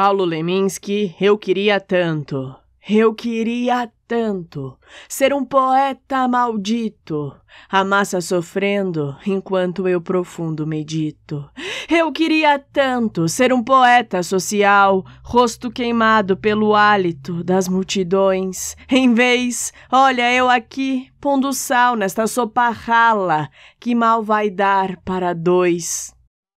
Paulo Leminski, eu queria tanto, eu queria tanto ser um poeta maldito, a massa sofrendo enquanto eu profundo medito. Eu queria tanto ser um poeta social, rosto queimado pelo hálito das multidões. Em vez, olha eu aqui, pondo sal nesta sopa rala, que mal vai dar para dois.